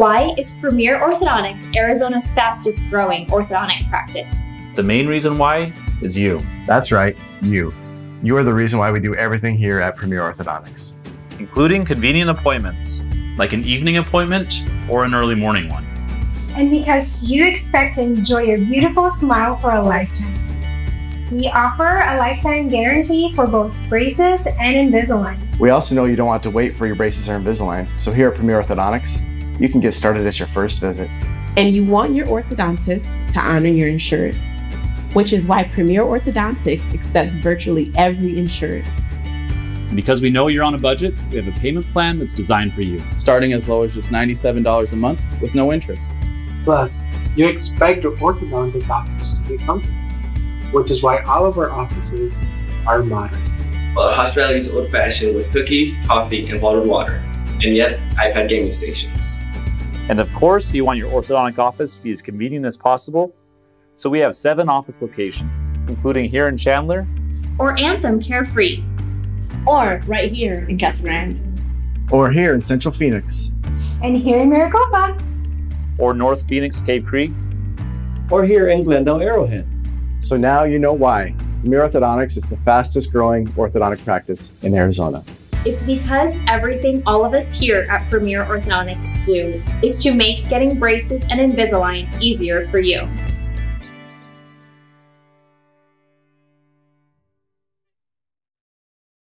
Why is Premier Orthodontics Arizona's fastest growing orthodontic practice? The main reason why is you. That's right, you. You are the reason why we do everything here at Premier Orthodontics, including convenient appointments, like an evening appointment or an early morning one. And because you expect to enjoy your beautiful smile for a lifetime. We offer a lifetime guarantee for both braces and Invisalign. We also know you don't want to wait for your braces or Invisalign, so here at Premier Orthodontics, you can get started at your first visit. And you want your orthodontist to honor your insurance, which is why Premier Orthodontics accepts virtually every insurance. Because we know you're on a budget, we have a payment plan that's designed for you. Starting as low as just $97 a month with no interest. Plus, you expect your orthodontic office to be comfortable which is why all of our offices are modern. Well, our hospitality is old fashioned with cookies, coffee, and bottled water, and yet iPad gaming stations. And of course, you want your orthodontic office to be as convenient as possible. So we have seven office locations, including here in Chandler, or Anthem Carefree, or right here in Casa Grande, or here in Central Phoenix, and here in Maricopa, or North Phoenix Cave Creek, or here in Glendale Arrowhead. So now you know why. Premier Orthodontics is the fastest growing orthodontic practice in Arizona. It's because everything all of us here at Premier Orthodontics do is to make getting braces and Invisalign easier for you.